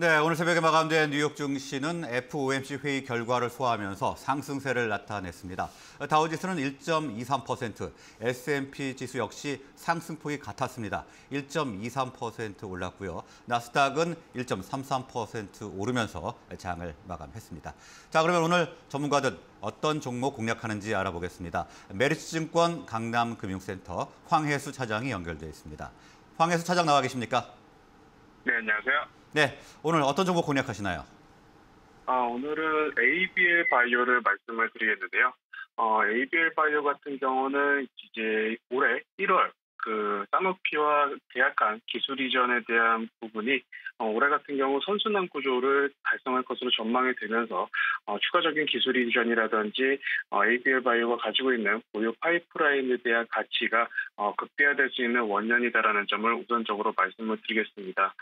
네, 오늘 새벽에 마감된 뉴욕 증시는 FOMC 회의 결과를 소화하면서 상승세를 나타냈습니다. 다우지수는 1.23%, S&P 지수 역시 상승폭이 같았습니다. 1.23% 올랐고요. 나스닥은 1.33% 오르면서 장을 마감했습니다. 자, 그러면 오늘 전문가들 어떤 종목 공략하는지 알아보겠습니다. 메리츠증권 강남금융센터 황혜수 차장이 연결되어 있습니다. 황혜수 차장 나와 계십니까? 네, 안녕하세요. 네, 오늘 어떤 정보 공략하시나요? 아, 오늘은 ABL 바이오를 말씀을 드리겠는데요. 어, ABL 바이오 같은 경우는 이제 올해 1월 그 사노피와 계약한 기술 이전에 대한 부분이 어, 올해 같은 경우 선순환 구조를 달성할 것으로 전망이 되면서 어, 추가적인 기술 이전이라든지 어, ABL 바이오가 가지고 있는 고유 파이프라인에 대한 가치가 어, 극대화될 수 있는 원년이다라는 점을 우선적으로 말씀을 드리겠습니다.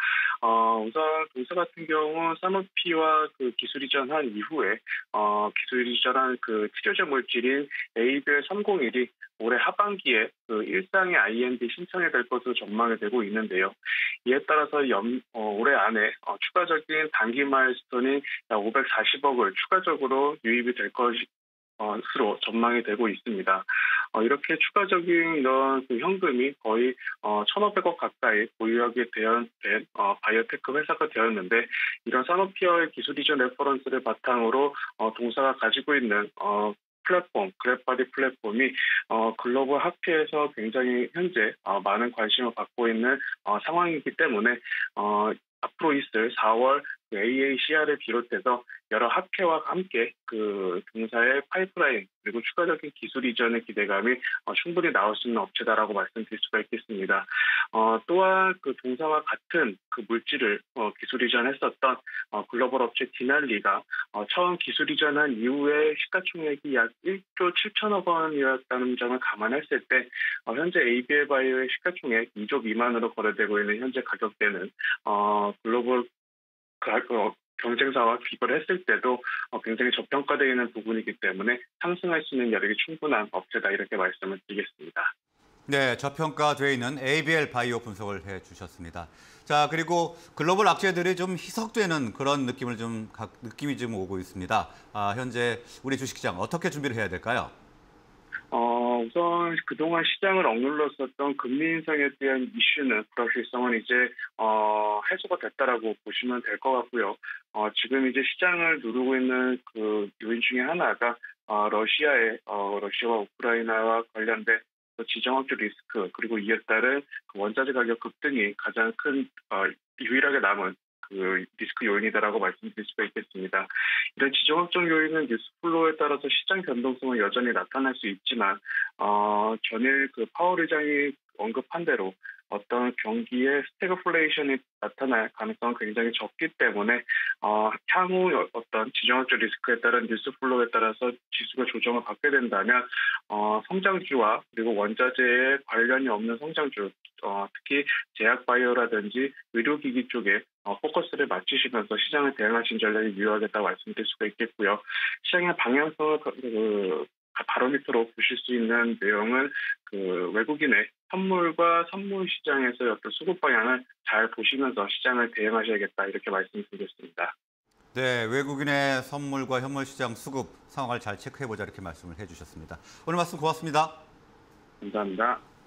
어, 우선 동사 같은 경우 사노피와 그 기술 이전한 이후에 어, 기술 이전한 그 치료제 물질인 ABL 301이 올해 하반기에 그 일상의 IND 신청이 될 것으로 전망이 되고 있는데요. 이에 따라서 연, 어, 올해 안에 어, 추가적인 단기 마일스톤인 540억을 추가적으로 유입이 될 것이 것으로 전망이 되고 있습니다. 어, 이렇게 추가적인 이런 그 현금이 거의 어, 1,500억 가까이 보유하게 된 어, 바이오테크 회사가 되었는데 이런 사노피의 기술 이전 reference를 바탕으로 어, 동사가 가지고 있는 어, 플랫폼, 그랩바디 플랫폼이 어, 글로벌 학회에서 굉장히 현재 어, 많은 관심을 받고 있는 어, 상황이기 때문에 어, 앞으로 있을 4월 AACR을 비롯해서 여러 학회와 함께 그 동사의 파이프라인 그리고 추가적인 기술 이전의 기대감이 어, 충분히 나올 수 있는 업체다라고 말씀드릴 수가 있겠습니다. 어, 또한 그 동사와 같은 그 물질을 어, 기술 이전했었던 어, 글로벌 업체 디날리가 어, 처음 기술 이전한 이후에 시가총액이 약 1조 7천억 원이었다는 점을 감안했을 때 어, 현재 ABL 바이오의 시가총액 2조 미만으로 거래되고 있는 현재 가격대는 어, 글로벌 그, 어, 경쟁사와 비교를 했을 때도 어, 굉장히 저평가되어 있는 부분이기 때문에 상승할 수 있는 여력이 충분한 업체다 이렇게 말씀을 드리겠습니다. 네, 저평가되어 있는 ABL 바이오 분석을 해 주셨습니다. 자, 그리고 글로벌 악재들이 좀 희석되는 그런 느낌을 좀 느낌이 좀 오고 있습니다. 아, 현재 우리 주식시장 어떻게 준비를 해야 될까요? 어, 우선 그동안 시장을 억눌렀었던 금리 인상에 대한 이슈는 불확실성은 이제 어, 해소가 됐다라고 보시면 될 것 같고요. 어, 지금 이제 시장을 누르고 있는 그 요인 중에 하나가 어, 러시아의 어, 러시아와 우크라이나와 관련된 지정학적 리스크 그리고 이에 따른 그 원자재 가격 급등이 가장 큰 어, 유일하게 남은 그 리스크 요인이다라고 말씀드릴 수가 있겠습니다. 이런 지정학적 요인은 뉴스플로에 따라서 시장 변동성은 여전히 나타날 수 있지만 어, 전일 그 파월 의장이 언급한 대로 어떤 경기에 스태그플레이션이 나타날 가능성은 굉장히 적기 때문에 어, 향후 어떤 지정학적 리스크에 따른 news flow에 따라서 지수가 조정을 받게 된다면 어, 성장주와 그리고 원자재에 관련이 없는 성장주 어, 특히 제약바이오라든지 의료기기 쪽에 어, 포커스를 맞추시면서 시장을 대응하신 전략이 유효하겠다고 말씀드릴 수가 있겠고요. 시장의 방향성을 그, 그 바로미터로 보실 수 있는 내용은 그 외국인의 선물과 선물 시장에서의 어떤 수급 방향을 잘 보시면서 시장을 대응하셔야겠다 이렇게 말씀드리겠습니다. 네, 외국인의 선물과 현물 시장 수급 상황을 잘 체크해 보자 이렇게 말씀을 해주셨습니다. 오늘 말씀 고맙습니다. 감사합니다.